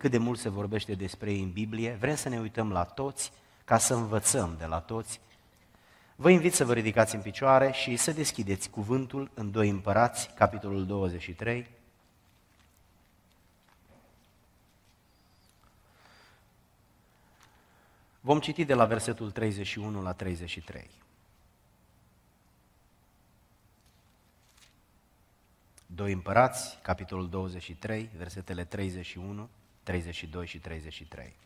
cât de mult se vorbește despre ei în Biblie, vrem să ne uităm la toți ca să învățăm de la toți. Vă invit să vă ridicați în picioare și să deschideți cuvântul în 2 Împărați, capitolul 23. Vom citi de la versetul 31 la 33. 2 Împărați, capitolul 23, versetele 31, 32 și 33.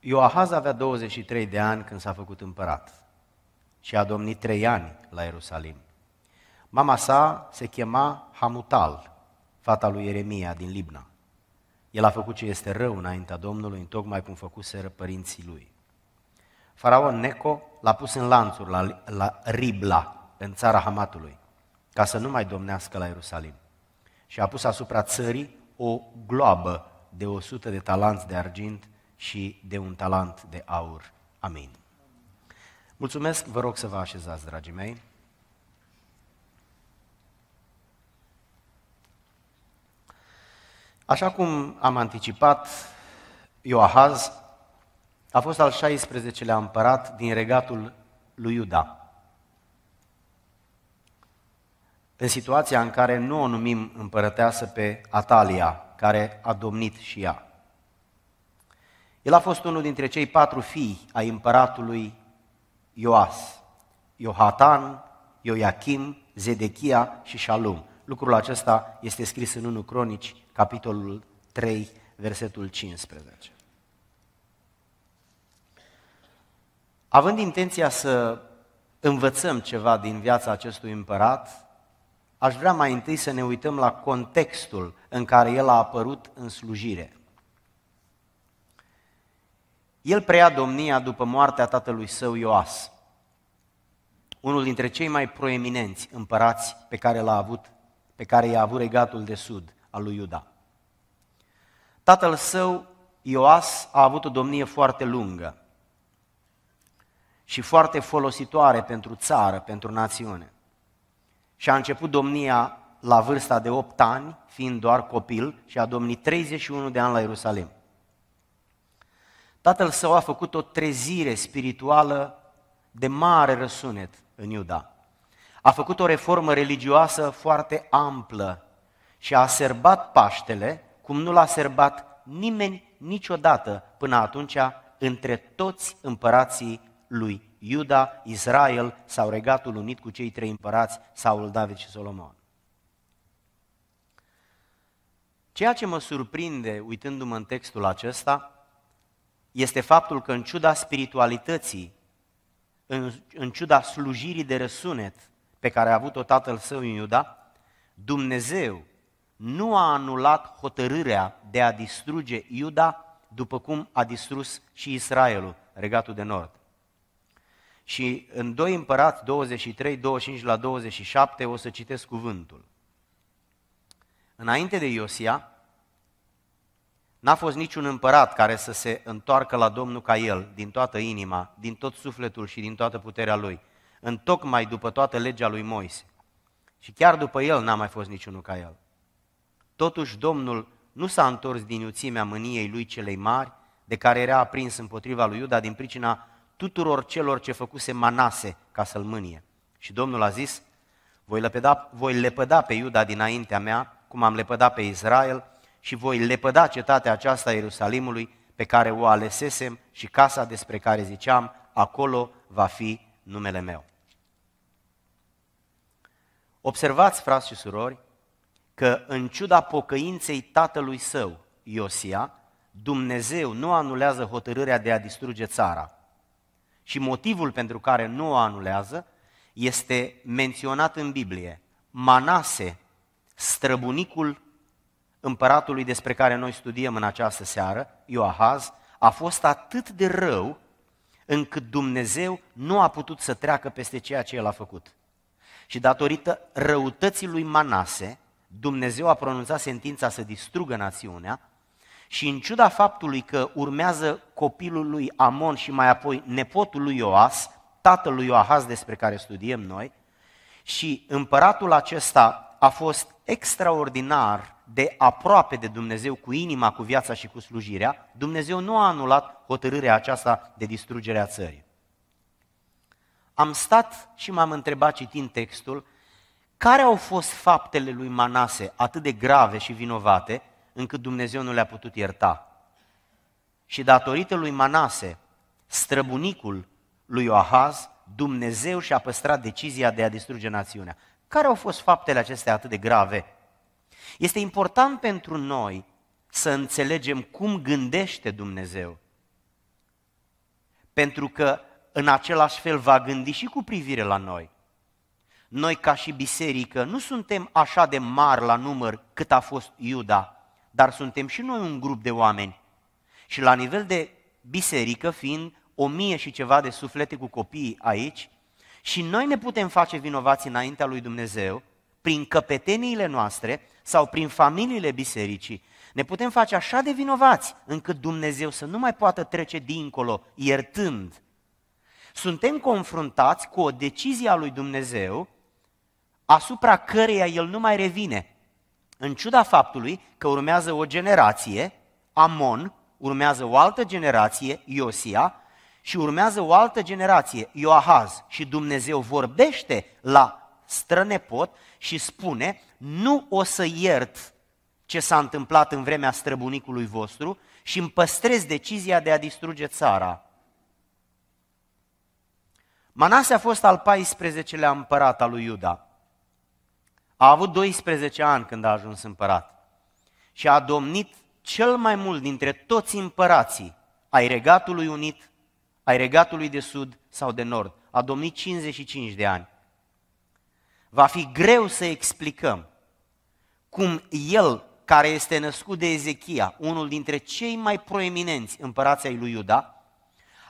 Ioahaz avea 23 de ani când s-a făcut împărat și a domnit 3 ani la Ierusalim. Mama sa se chema Hamutal, fata lui Ieremia din Libna. El a făcut ce este rău înaintea Domnului, tocmai cum făcuseră părinții lui. Faraon Neco l-a pus în lanțuri la, la Ribla, în țara Hamatului ca să nu mai domnească la Ierusalim. Și a pus asupra țării o gloabă de 100 de talanți de argint și de un talent de aur. Amin. Mulțumesc, vă rog să vă așezați, dragii mei. Așa cum am anticipat, Ioahaz a fost al 16-lea împărat din regatul lui Iuda. În situația în care nu o numim împărăteasă pe Atalia, care a domnit și ea. El a fost unul dintre cei patru fii ai împăratului Ioas, Iohatan, Ioachim, Zedechia și Shalom. Lucrul acesta este scris în 1 Cronici, capitolul 3, versetul 15. Având intenția să învățăm ceva din viața acestui împărat, aș vrea mai întâi să ne uităm la contextul în care el a apărut în slujire. El preia domnia după moartea tatălui său Ioas, unul dintre cei mai proeminenți împărați pe care l-a avut, pe care i-a avut regatul de sud al lui Iuda. Tatăl său, Ioas, a avut o domnie foarte lungă și foarte folositoare pentru țară, pentru națiune și a început domnia la vârsta de 8 ani, fiind doar copil, și a domnit 31 de ani la Ierusalim. Tatăl său a făcut o trezire spirituală de mare răsunet în Iuda. A făcut o reformă religioasă foarte amplă și a serbat Paștele cum nu l-a serbat nimeni niciodată până atunci între toți împărații lui Iuda, Israel sau Regatul Unit cu cei trei împărați, Saul, David și Solomon. Ceea ce mă surprinde uitându-mă în textul acesta este faptul că în ciuda spiritualității, în, în ciuda slujirii de răsunet pe care a avut-o tatăl său în Iuda, Dumnezeu nu a anulat hotărârea de a distruge Iuda după cum a distrus și Israelul, regatul de nord. Și în 2 Împărați 23, 25 la 27 o să citesc cuvântul. Înainte de Iosia, n-a fost niciun împărat care să se întoarcă la Domnul ca el, din toată inima, din tot sufletul și din toată puterea lui, întocmai după toată legea lui Moise. Și chiar după el n-a mai fost niciunul ca el. Totuși Domnul nu s-a întors din iuțimea mâniei lui celei mari, de care era aprins împotriva lui Iuda din pricina tuturor celor ce făcuse Manase ca să-l mânie. Și Domnul a zis, voi lepăda, voi lepăda pe Iuda dinaintea mea, cum am lepădat pe Israel, și voi lepăda cetatea aceasta a Ierusalimului, pe care o alesesem și casa despre care ziceam, acolo va fi numele meu. Observați, frați și surori, că în ciuda pocăinței tatălui său, Iosia, Dumnezeu nu anulează hotărârea de a distruge țara, și motivul pentru care nu o anulează este menționat în Biblie. Manase, străbunicul împăratului despre care noi studiem în această seară, Ioahaz, a fost atât de rău încât Dumnezeu nu a putut să treacă peste ceea ce el a făcut. Și datorită răutății lui Manase, Dumnezeu a pronunțat sentința să distrugă națiunea și în ciuda faptului că urmează copilul lui Amon și mai apoi nepotul lui Ioas, tatăl lui Ioahaz despre care studiem noi, și împăratul acesta a fost extraordinar de aproape de Dumnezeu cu inima, cu viața și cu slujirea, Dumnezeu nu a anulat hotărârea aceasta de distrugere a țării. Am stat și m-am întrebat citind textul, care au fost faptele lui Manase atât de grave și vinovate, încât Dumnezeu nu le-a putut ierta. Și datorită lui Manase, străbunicul lui Oahaz, Dumnezeu și-a păstrat decizia de a distruge națiunea. Care au fost faptele acestea atât de grave? Este important pentru noi să înțelegem cum gândește Dumnezeu. Pentru că în același fel va gândi și cu privire la noi. Noi ca și biserică nu suntem așa de mari la număr cât a fost Iuda, dar suntem și noi un grup de oameni. Și la nivel de biserică, fiind o mie și ceva de suflete cu copii aici, și noi ne putem face vinovați înaintea lui Dumnezeu prin căpeteniile noastre sau prin familiile bisericii. Ne putem face așa de vinovați încât Dumnezeu să nu mai poată trece dincolo, iertând. Suntem confruntați cu o decizie a lui Dumnezeu asupra căreia El nu mai revine. În ciuda faptului că urmează o generație, Amon, urmează o altă generație, Iosia, și urmează o altă generație, Ioahaz, și Dumnezeu vorbește la strănepot și spune, nu o să iert ce s-a întâmplat în vremea străbunicului vostru și îmi păstrez decizia de a distruge țara. Manase a fost al 14-lea împărat al lui Iuda. A avut 12 ani când a ajuns împărat și a domnit cel mai mult dintre toți împărații ai Regatului Unit, ai Regatului de Sud sau de Nord. A domnit 55 de ani. Va fi greu să explicăm cum el, care este născut de Ezechia, unul dintre cei mai proeminenți împărații ai lui Iuda,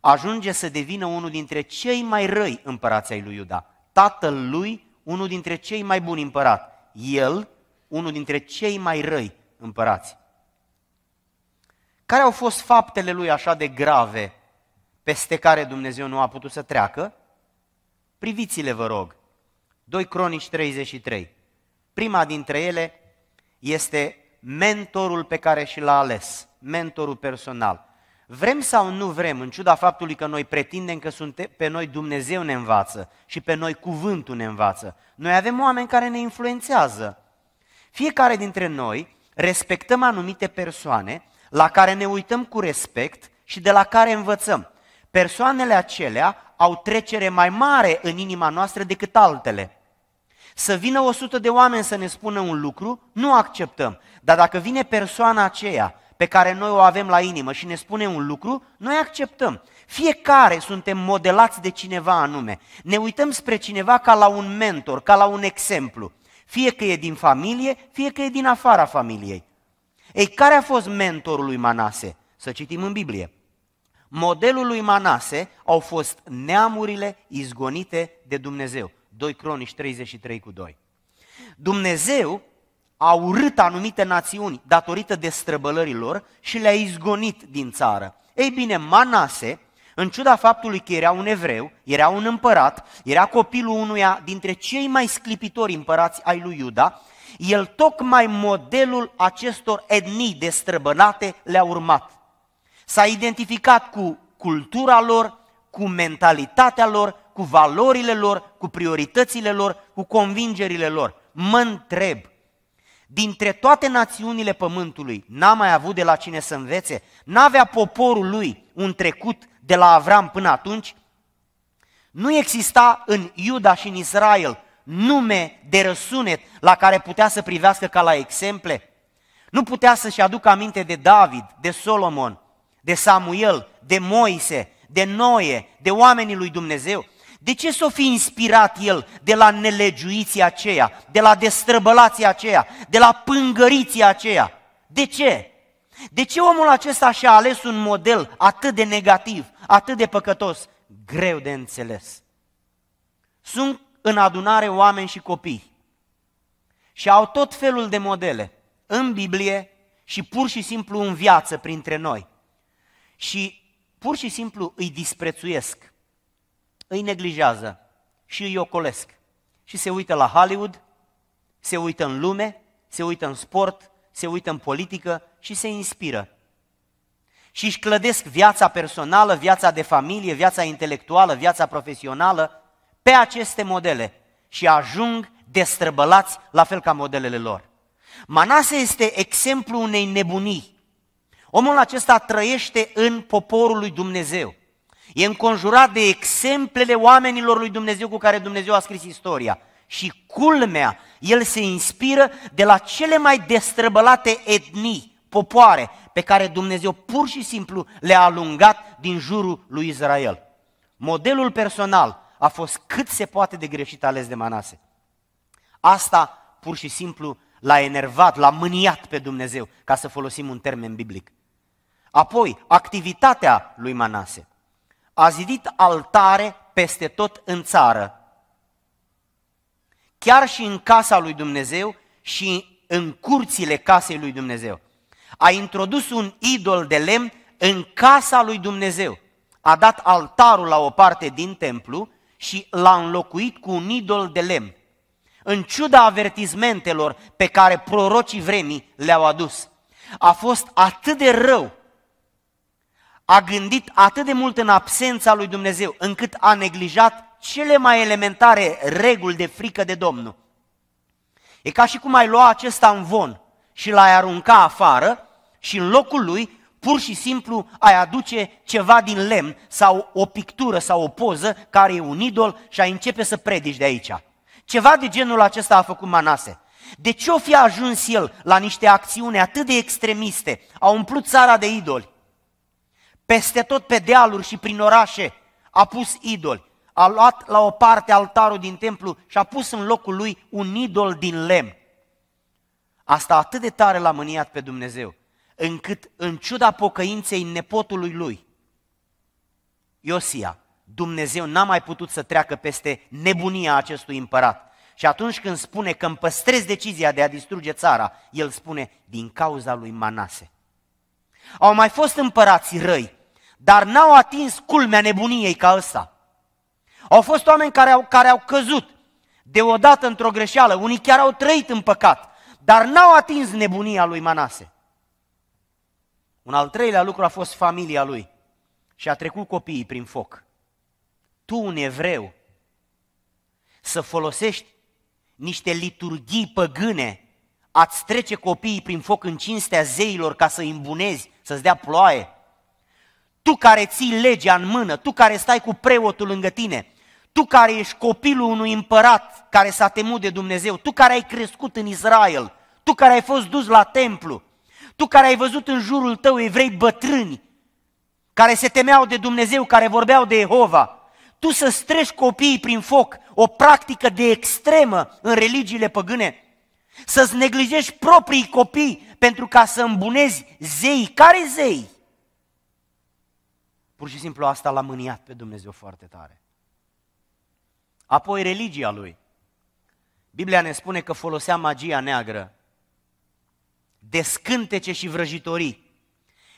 ajunge să devină unul dintre cei mai răi împărații ai lui Iuda. Tatăl lui, unul dintre cei mai buni împărat. El, unul dintre cei mai răi împărați. Care au fost faptele lui așa de grave peste care Dumnezeu nu a putut să treacă? Priviți-le, vă rog. 2 Cronici 33. Prima dintre ele este mentorul pe care și l-a ales, mentorul personal. Vrem sau nu vrem, în ciuda faptului că noi pretindem că sunt, pe noi Dumnezeu ne învață și pe noi cuvântul ne învață, noi avem oameni care ne influențează. Fiecare dintre noi respectăm anumite persoane la care ne uităm cu respect și de la care învățăm. Persoanele acelea au trecere mai mare în inima noastră decât altele. Să vină o sută de oameni să ne spună un lucru, nu acceptăm. Dar dacă vine persoana aceea pe care noi o avem la inimă și ne spune un lucru, noi acceptăm. Fiecare suntem modelați de cineva anume. Ne uităm spre cineva ca la un mentor, ca la un exemplu. Fie că e din familie, fie că e din afara familiei. Ei, care a fost mentorul lui Manase? Să citim în Biblie. Modelul lui Manase au fost neamurile izgonite de Dumnezeu. 2 Cronici 33 cu 2. Dumnezeu a urât anumite națiuni datorită destrăbălărilor și le-a izgonit din țară. Ei bine, Manase, în ciuda faptului că era un evreu, era un împărat, era copilul unuia dintre cei mai sclipitori împărați ai lui Iuda, el tocmai modelul acestor etnii destrăbănate le-a urmat. S-a identificat cu cultura lor, cu mentalitatea lor, cu valorile lor, cu prioritățile lor, cu convingerile lor. Mă întreb, dintre toate națiunile pământului, n-a mai avut de la cine să învețe? N-avea poporul lui un trecut de la Avram până atunci? Nu exista în Iuda și în Israel nume de răsunet la care putea să privească ca la exemple? Nu putea să-și aducă aminte de David, de Solomon, de Samuel, de Moise, de Noe, de oamenii lui Dumnezeu? De ce s-o fi inspirat el de la nelegiuiția aceea, de la destrăbălația aceea, de la pângăriția aceea? De ce? De ce omul acesta și-a ales un model atât de negativ, atât de păcătos? Greu de înțeles. Sunt în adunare oameni și copii și au tot felul de modele în Biblie și pur și simplu în viață printre noi. Și pur și simplu îi disprețuiesc îi neglijează și îi ocolesc. Și se uită la Hollywood, se uită în lume, se uită în sport, se uită în politică și se inspiră. Și își clădesc viața personală, viața de familie, viața intelectuală, viața profesională pe aceste modele și ajung destrăbălați la fel ca modelele lor. Manase este exemplu unei nebunii. Omul acesta trăiește în poporul lui Dumnezeu. E înconjurat de exemplele oamenilor lui Dumnezeu cu care Dumnezeu a scris istoria. Și culmea, el se inspiră de la cele mai destrăbălate etnii, popoare, pe care Dumnezeu pur și simplu le-a alungat din jurul lui Israel. Modelul personal a fost cât se poate de greșit ales de Manase. Asta pur și simplu l-a enervat, l-a mâniat pe Dumnezeu, ca să folosim un termen biblic. Apoi, activitatea lui Manase. A zidit altare peste tot în țară, chiar și în casa lui Dumnezeu și în curțile casei lui Dumnezeu. A introdus un idol de lemn în casa lui Dumnezeu. A dat altarul la o parte din templu și l-a înlocuit cu un idol de lemn. În ciuda avertizmentelor pe care prorocii vremii le-au adus. A fost atât de rău, a gândit atât de mult în absența lui Dumnezeu, încât a neglijat cele mai elementare reguli de frică de Domnul. E ca și cum ai lua acesta în von și l-ai arunca afară și în locul lui pur și simplu ai aduce ceva din lemn sau o pictură sau o poză care e un idol și ai începe să predici de aici. Ceva de genul acesta a făcut Manase. De ce o fi ajuns el la niște acțiuni atât de extremiste? A umplut țara de idoli. Peste tot pe dealuri și prin orașe a pus idoli a luat la o parte altarul din templu și a pus în locul lui un idol din lemn. Asta atât de tare l-a mâniat pe Dumnezeu, încât în ciuda pocăinței nepotului lui, Iosia, Dumnezeu n-a mai putut să treacă peste nebunia acestui împărat. Și atunci când spune că îmi păstrez decizia de a distruge țara, el spune din cauza lui Manase. Au mai fost împărați răi, dar n-au atins culmea nebuniei ca ăsta. Au fost oameni care au, care au căzut deodată într-o greșeală, unii chiar au trăit în păcat, dar n-au atins nebunia lui Manase. Un al treilea lucru a fost familia lui și a trecut copiii prin foc. Tu, un evreu, să folosești niște liturghii păgâne, ați trece copiii prin foc în cinstea zeilor ca să-i îmbunezi, să-ți dea ploaie. Tu care ții legea în mână, tu care stai cu preotul lângă tine, tu care ești copilul unui împărat care s-a temut de Dumnezeu, tu care ai crescut în Israel, tu care ai fost dus la templu, tu care ai văzut în jurul tău evrei bătrâni, care se temeau de Dumnezeu, care vorbeau de Jehova, tu să strești copiii prin foc, o practică de extremă în religiile păgâne, să-ți neglijești proprii copii pentru ca să îmbunezi zei. Care zei? Pur și simplu asta l-a mâniat pe Dumnezeu foarte tare. Apoi religia lui. Biblia ne spune că folosea magia neagră, de scântece și vrăjitorii.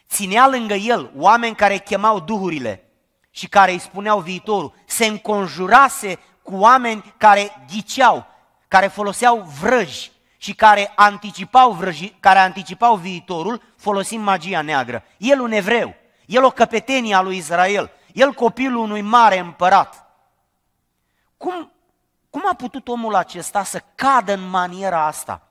Ținea lângă el oameni care chemau duhurile și care îi spuneau viitorul. Se înconjurase cu oameni care ghiceau, care foloseau vrăji și care anticipau, vrăji, care anticipau viitorul folosind magia neagră. El un evreu, el o căpetenie a lui Israel, el copilul unui mare împărat. Cum, cum a putut omul acesta să cadă în maniera asta?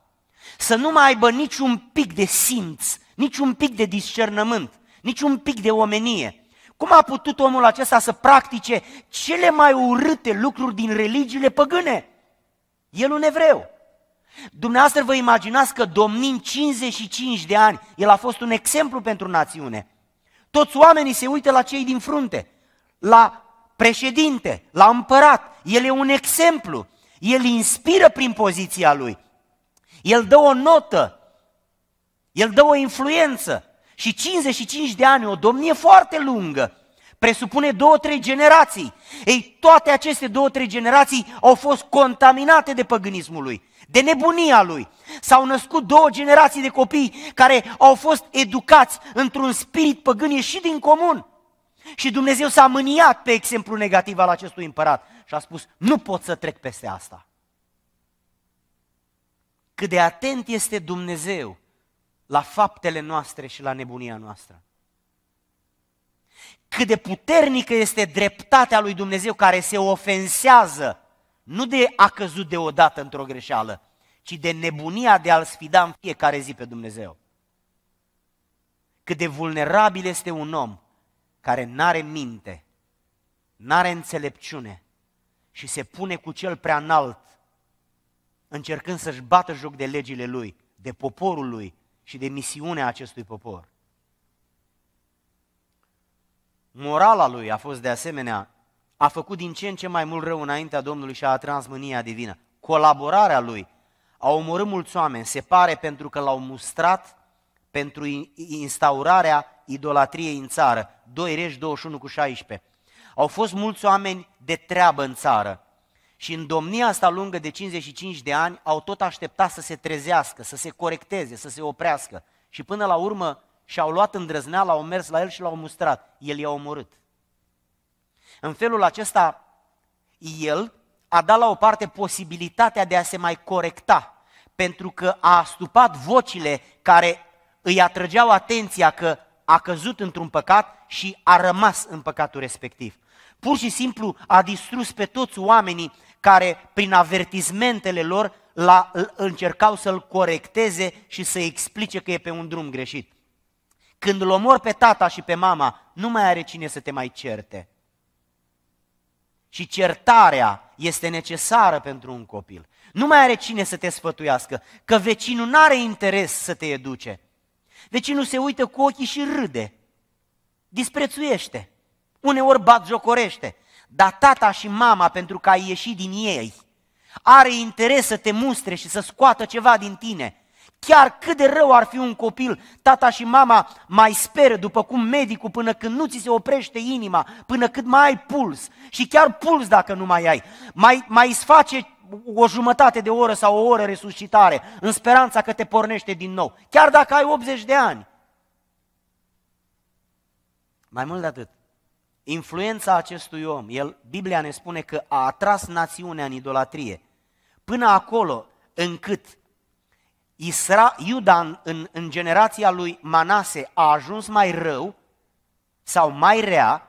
Să nu mai aibă niciun pic de simț, niciun pic de discernământ, niciun pic de omenie. Cum a putut omul acesta să practice cele mai urâte lucruri din religiile păgâne? El un evreu. Dumneavoastră vă imaginați că domnind 55 de ani, el a fost un exemplu pentru națiune. Toți oamenii se uită la cei din frunte, la președinte, la împărat. El e un exemplu. El inspiră prin poziția lui. El dă o notă. El dă o influență. Și 55 de ani, o domnie foarte lungă, presupune două, trei generații. Ei, toate aceste două, trei generații au fost contaminate de păgânismul lui, de nebunia lui. S-au născut două generații de copii care au fost educați într-un spirit păgân și din comun. Și Dumnezeu s-a mâniat pe exemplu negativ al acestui împărat și a spus, nu pot să trec peste asta. cât de atent este Dumnezeu la faptele noastre și la nebunia noastră. Cât de puternică este dreptatea lui Dumnezeu care se ofensează, nu de a căzut deodată într-o greșeală, ci de nebunia de a-L sfida în fiecare zi pe Dumnezeu. Cât de vulnerabil este un om care n-are minte, n-are înțelepciune și se pune cu cel prea înalt, încercând să-și bată joc de legile lui, de poporul lui și de misiunea acestui popor. Morala lui a fost de asemenea, a făcut din ce în ce mai mult rău înaintea Domnului și a atras mânia divină. Colaborarea lui a omorât mulți oameni, se pare pentru că l-au mustrat pentru instaurarea idolatriei în țară. 2 Regi 21 cu 16. Au fost mulți oameni de treabă în țară și în domnia asta lungă de 55 de ani au tot așteptat să se trezească, să se corecteze, să se oprească. Și până la urmă și-au luat îndrăzneala, au mers la el și l-au mustrat. El i-a omorât. În felul acesta, el a dat la o parte posibilitatea de a se mai corecta, pentru că a astupat vocile care îi atrăgeau atenția că a căzut într-un păcat și a rămas în păcatul respectiv. Pur și simplu a distrus pe toți oamenii care, prin avertizmentele lor, la, încercau să-l corecteze și să explice că e pe un drum greșit. Când îl omor pe tata și pe mama, nu mai are cine să te mai certe. Și certarea este necesară pentru un copil. Nu mai are cine să te sfătuiască, că vecinul nu are interes să te educe. Vecinul se uită cu ochii și râde, disprețuiește, uneori bat jocorește, dar tata și mama, pentru că ai ieșit din ei, are interes să te mustre și să scoată ceva din tine. Chiar cât de rău ar fi un copil, tata și mama mai speră după cum medicul până când nu ți se oprește inima, până cât mai ai puls și chiar puls dacă nu mai ai. Mai, mai îți face o jumătate de oră sau o oră resuscitare, în speranța că te pornește din nou, chiar dacă ai 80 de ani. Mai mult de atât, influența acestui om, el, Biblia ne spune că a atras națiunea în idolatrie, până acolo încât Isra, Iuda în, în, în generația lui Manase a ajuns mai rău sau mai rea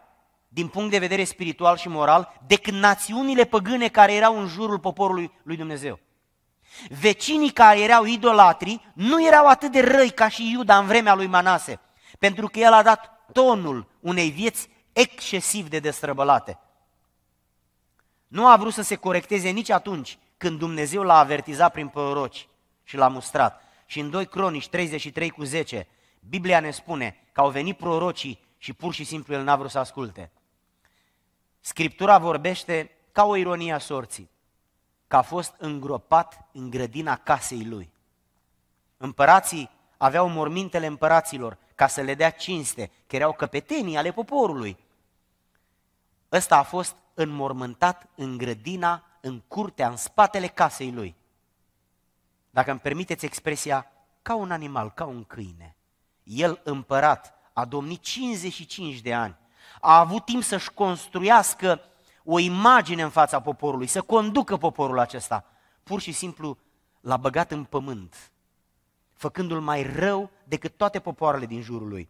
din punct de vedere spiritual și moral decât națiunile păgâne care erau în jurul poporului lui Dumnezeu. Vecinii care erau idolatri nu erau atât de răi ca și Iuda în vremea lui Manase, pentru că el a dat tonul unei vieți excesiv de destrăbălate. Nu a vrut să se corecteze nici atunci când Dumnezeu l-a avertizat prin proroci și l-a mustrat. Și în 2 Cronici 33 cu 10, Biblia ne spune că au venit prorocii și pur și simplu el n-a vrut să asculte. Scriptura vorbește ca o ironie a sorții, că a fost îngropat în grădina casei lui. Împărații aveau mormintele împăraților ca să le dea cinste, că erau căpetenii ale poporului. Ăsta a fost înmormântat în grădina, în curtea, în spatele casei lui. Dacă îmi permiteți expresia, ca un animal, ca un câine. El, împărat, a domnit 55 de ani a avut timp să-și construiască o imagine în fața poporului, să conducă poporul acesta. Pur și simplu l-a băgat în pământ, făcându-l mai rău decât toate popoarele din jurul lui.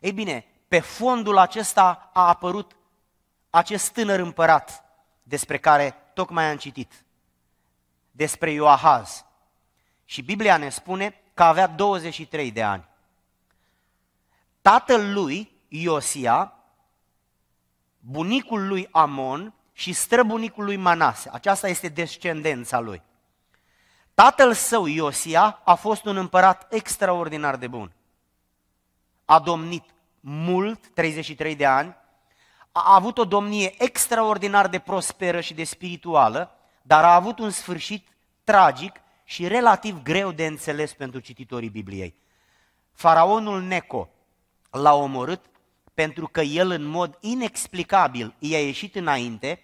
Ei bine, pe fondul acesta a apărut acest tânăr împărat despre care tocmai am citit, despre Ioahaz. Și Biblia ne spune că avea 23 de ani. Tatăl lui Iosia, bunicul lui Amon și străbunicul lui Manase. Aceasta este descendența lui. Tatăl său, Iosia, a fost un împărat extraordinar de bun. A domnit mult, 33 de ani, a avut o domnie extraordinar de prosperă și de spirituală, dar a avut un sfârșit tragic și relativ greu de înțeles pentru cititorii Bibliei. Faraonul Neco l-a omorât pentru că el în mod inexplicabil i-a ieșit înainte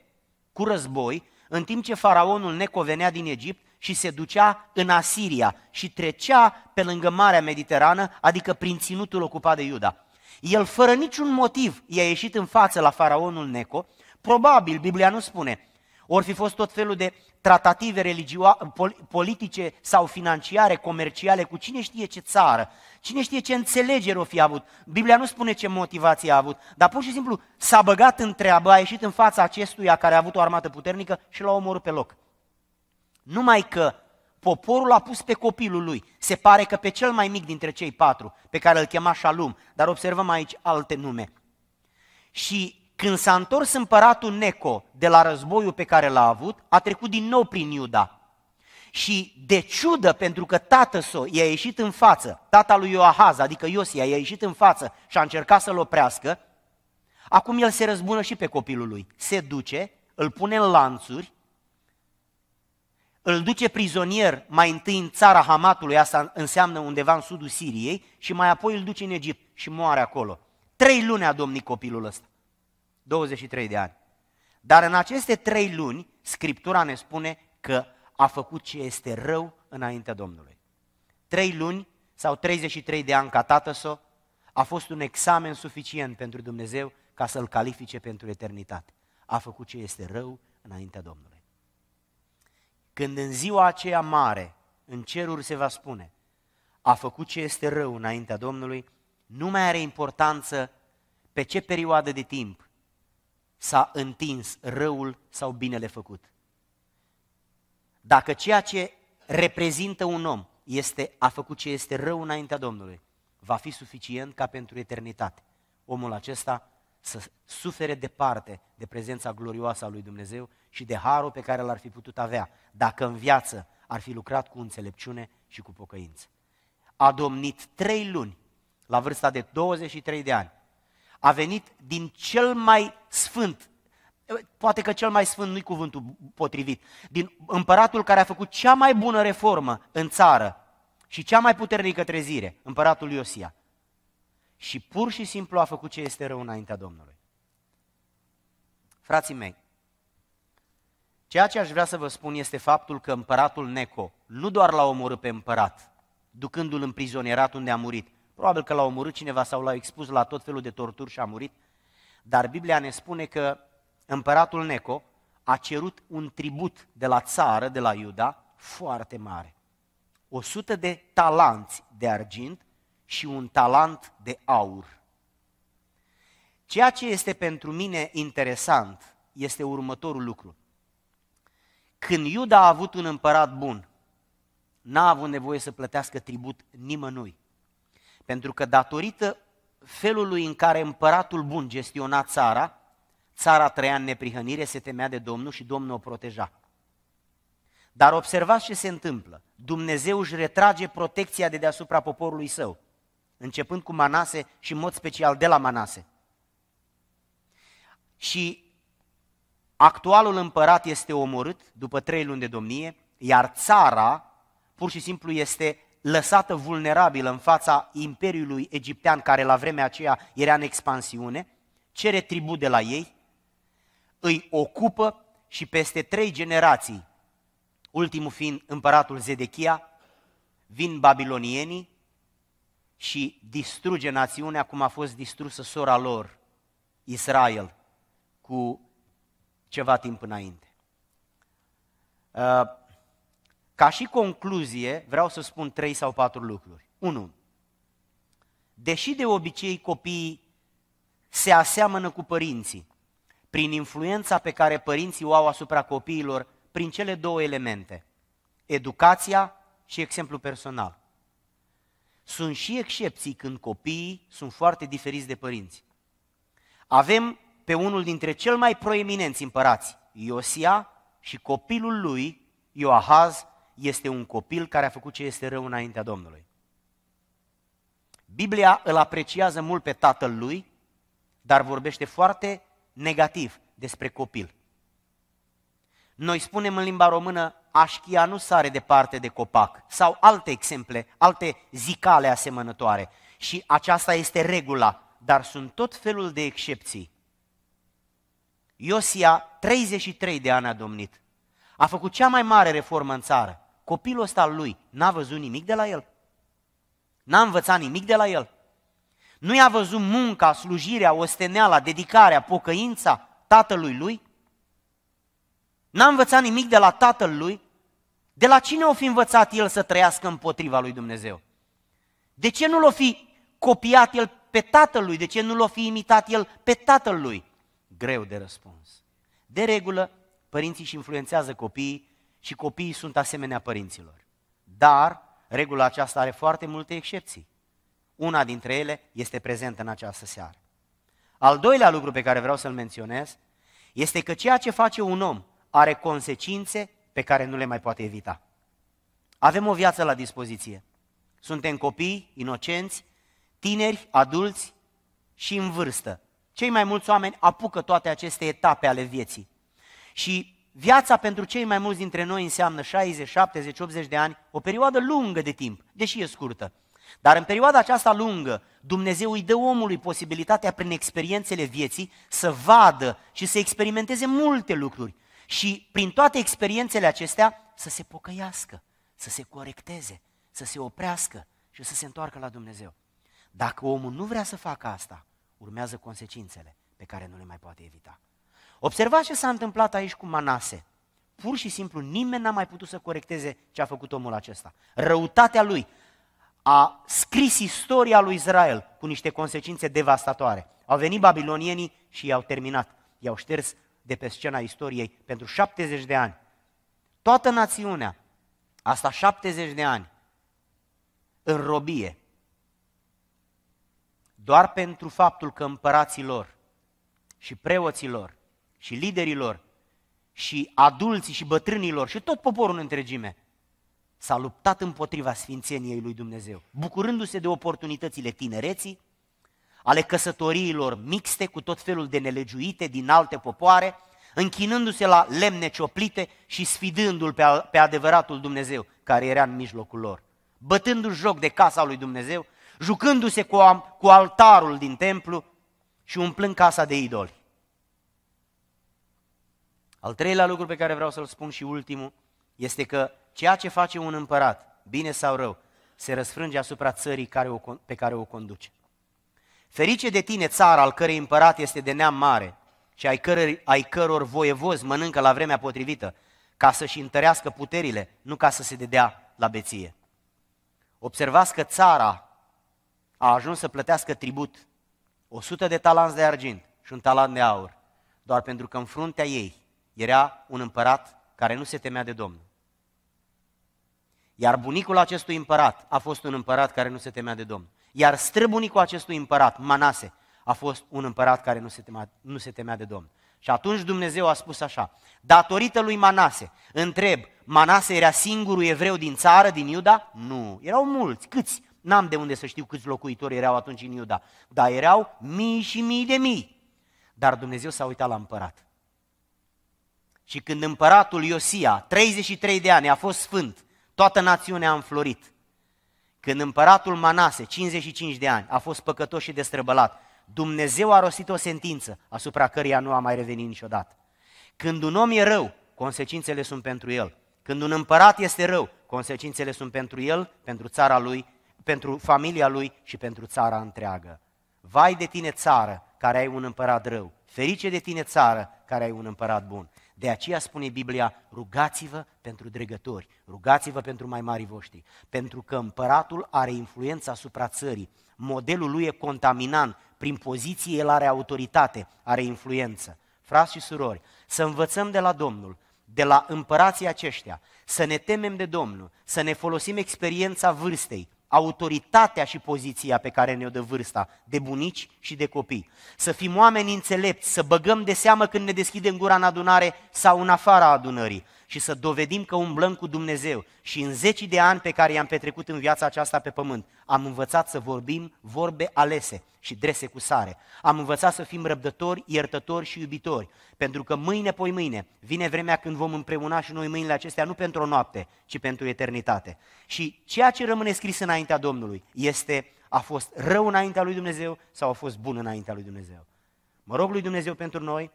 cu război, în timp ce faraonul Neco venea din Egipt și se ducea în Asiria și trecea pe lângă Marea Mediterană, adică prin ținutul ocupat de Iuda. El, fără niciun motiv, i-a ieșit în față la faraonul Neco, probabil, Biblia nu spune, ori fi fost tot felul de tratative religio- politice sau financiare, comerciale, cu cine știe ce țară, cine știe ce înțelegere o fi avut. Biblia nu spune ce motivație a avut, dar pur și simplu s-a băgat în treabă, a ieșit în fața acestuia care a avut o armată puternică și l-a omorât pe loc. Numai că poporul a pus pe copilul lui. Se pare că pe cel mai mic dintre cei patru, pe care îl chema Shalum, dar observăm aici alte nume. Și când s-a întors împăratul Neco de la războiul pe care l-a avut, a trecut din nou prin Iuda. Și de ciudă, pentru că tată său i-a ieșit în față, tata lui Ioahaz, adică Iosia, i-a ieșit în față și a încercat să-l oprească, acum el se răzbună și pe copilul lui. Se duce, îl pune în lanțuri, îl duce prizonier mai întâi în țara Hamatului, asta înseamnă undeva în sudul Siriei, și mai apoi îl duce în Egipt și moare acolo. Trei luni a domnit copilul ăsta. 23 de ani. Dar în aceste trei luni, Scriptura ne spune că a făcut ce este rău înaintea Domnului. Trei luni sau 33 de ani ca tată său a fost un examen suficient pentru Dumnezeu ca să-l califice pentru eternitate. A făcut ce este rău înaintea Domnului. Când în ziua aceea mare, în ceruri se va spune, a făcut ce este rău înaintea Domnului, nu mai are importanță pe ce perioadă de timp s-a întins răul sau binele făcut. Dacă ceea ce reprezintă un om este a făcut ce este rău înaintea Domnului, va fi suficient ca pentru eternitate. Omul acesta să sufere departe de prezența glorioasă a lui Dumnezeu și de harul pe care l-ar fi putut avea dacă în viață ar fi lucrat cu înțelepciune și cu pocăință. A domnit trei luni, la vârsta de 23 de ani, a venit din cel mai sfânt, poate că cel mai sfânt nu-i cuvântul potrivit, din împăratul care a făcut cea mai bună reformă în țară și cea mai puternică trezire, împăratul Iosia. Și pur și simplu a făcut ce este rău înaintea Domnului. Frații mei, ceea ce aș vrea să vă spun este faptul că împăratul Neco nu doar l-a omorât pe împărat, ducându-l în prizonierat unde a murit, Probabil că l-a omorât cineva sau l-a expus la tot felul de torturi și a murit. Dar Biblia ne spune că împăratul Neco a cerut un tribut de la țară, de la Iuda, foarte mare. 100 de talanți de argint și un talent de aur. Ceea ce este pentru mine interesant este următorul lucru. Când Iuda a avut un împărat bun, n-a avut nevoie să plătească tribut nimănui. Pentru că datorită felului în care împăratul bun gestiona țara, țara trăia în neprihănire, se temea de Domnul și Domnul o proteja. Dar observați ce se întâmplă. Dumnezeu își retrage protecția de deasupra poporului său, începând cu Manase și în mod special de la Manase. Și actualul împărat este omorât după trei luni de domnie, iar țara pur și simplu este lăsată vulnerabilă în fața Imperiului Egiptean, care la vremea aceea era în expansiune, cere tribut de la ei, îi ocupă și peste trei generații, ultimul fiind împăratul Zedechia, vin babilonienii și distruge națiunea cum a fost distrusă sora lor, Israel, cu ceva timp înainte. Uh, ca și concluzie, vreau să spun trei sau patru lucruri. 1. Deși de obicei copiii se aseamănă cu părinții, prin influența pe care părinții o au asupra copiilor, prin cele două elemente, educația și exemplu personal. Sunt și excepții când copiii sunt foarte diferiți de părinți. Avem pe unul dintre cel mai proeminenți împărați, Iosia, și copilul lui, Ioahaz, este un copil care a făcut ce este rău înaintea Domnului. Biblia îl apreciază mult pe tatăl lui, dar vorbește foarte negativ despre copil. Noi spunem în limba română, așchia nu sare departe de copac, sau alte exemple, alte zicale asemănătoare. Și aceasta este regula, dar sunt tot felul de excepții. Iosia, 33 de ani a domnit. A făcut cea mai mare reformă în țară copilul ăsta al lui n-a văzut nimic de la el? N-a învățat nimic de la el? Nu i-a văzut munca, slujirea, osteneala, dedicarea, pocăința tatălui lui? N-a învățat nimic de la tatăl lui? De la cine o fi învățat el să trăiască împotriva lui Dumnezeu? De ce nu l-o fi copiat el pe tatăl lui? De ce nu l-o fi imitat el pe tatăl lui? Greu de răspuns. De regulă, părinții își influențează copiii și copiii sunt asemenea părinților. Dar regula aceasta are foarte multe excepții. Una dintre ele este prezentă în această seară. Al doilea lucru pe care vreau să-l menționez este că ceea ce face un om are consecințe pe care nu le mai poate evita. Avem o viață la dispoziție. Suntem copii, inocenți, tineri, adulți și în vârstă. Cei mai mulți oameni apucă toate aceste etape ale vieții. Și viața pentru cei mai mulți dintre noi înseamnă 60, 70, 80 de ani, o perioadă lungă de timp, deși e scurtă. Dar în perioada aceasta lungă, Dumnezeu îi dă omului posibilitatea prin experiențele vieții să vadă și să experimenteze multe lucruri și prin toate experiențele acestea să se pocăiască, să se corecteze, să se oprească și să se întoarcă la Dumnezeu. Dacă omul nu vrea să facă asta, urmează consecințele pe care nu le mai poate evita. Observați ce s-a întâmplat aici cu Manase. Pur și simplu nimeni n-a mai putut să corecteze ce a făcut omul acesta. Răutatea lui a scris istoria lui Israel cu niște consecințe devastatoare. Au venit babilonienii și i-au terminat. I-au șters de pe scena istoriei pentru 70 de ani. Toată națiunea, asta 70 de ani, în robie, doar pentru faptul că împărații lor și preoții lor și liderii lor și adulții și bătrânii lor și tot poporul în întregime s-a luptat împotriva sfințeniei lui Dumnezeu, bucurându-se de oportunitățile tinereții, ale căsătoriilor mixte cu tot felul de nelegiuite din alte popoare, închinându-se la lemne cioplite și sfidându-l pe, pe adevăratul Dumnezeu care era în mijlocul lor, bătându-și joc de casa lui Dumnezeu, jucându-se cu, cu altarul din templu și umplând casa de idoli. Al treilea lucru pe care vreau să-l spun și ultimul este că ceea ce face un împărat, bine sau rău, se răsfrânge asupra țării care o, pe care o conduce. Ferice de tine, țara al cărei împărat este de neam mare și ai, căror, ai căror voievozi mănâncă la vremea potrivită, ca să-și întărească puterile, nu ca să se dedea la beție. Observați că țara a ajuns să plătească tribut 100 de talanți de argint și un talant de aur, doar pentru că în fruntea ei era un împărat care nu se temea de Domnul. Iar bunicul acestui împărat a fost un împărat care nu se temea de Domnul. Iar străbunicul acestui împărat, Manase, a fost un împărat care nu se temea, nu se temea de Domnul. Și atunci Dumnezeu a spus așa, datorită lui Manase, întreb, Manase era singurul evreu din țară, din Iuda? Nu, erau mulți, câți? N-am de unde să știu câți locuitori erau atunci în Iuda, dar erau mii și mii de mii. Dar Dumnezeu s-a uitat la împărat. Și când împăratul Iosia, 33 de ani, a fost sfânt, toată națiunea a înflorit. Când împăratul Manase, 55 de ani, a fost păcătos și destrăbălat, Dumnezeu a rostit o sentință asupra căreia nu a mai revenit niciodată. Când un om e rău, consecințele sunt pentru el. Când un împărat este rău, consecințele sunt pentru el, pentru țara lui, pentru familia lui și pentru țara întreagă. Vai de tine țară care ai un împărat rău, ferice de tine țară care ai un împărat bun. De aceea spune Biblia, rugați-vă pentru dregători, rugați-vă pentru mai mari voștri, pentru că împăratul are influență asupra țării, modelul lui e contaminant, prin poziție el are autoritate, are influență. Frați și surori, să învățăm de la Domnul, de la împărații aceștia, să ne temem de Domnul, să ne folosim experiența vârstei, autoritatea și poziția pe care ne-o dă vârsta, de bunici și de copii. Să fim oameni înțelepți, să băgăm de seamă când ne deschidem gura în adunare sau în afara adunării și să dovedim că umblăm cu Dumnezeu. Și în zeci de ani pe care i-am petrecut în viața aceasta pe pământ, am învățat să vorbim vorbe alese și drese cu sare. Am învățat să fim răbdători, iertători și iubitori, pentru că mâine, poi mâine, vine vremea când vom împreuna și noi mâinile acestea nu pentru o noapte, ci pentru eternitate. Și ceea ce rămâne scris înaintea Domnului este a fost rău înaintea lui Dumnezeu sau a fost bun înaintea lui Dumnezeu. Mă rog lui Dumnezeu pentru noi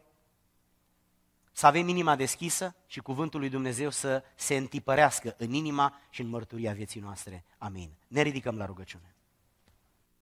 să avem inima deschisă și cuvântul lui Dumnezeu să se întipărească în inima și în mărturia vieții noastre. Amin. Ne ridicăm la rugăciune.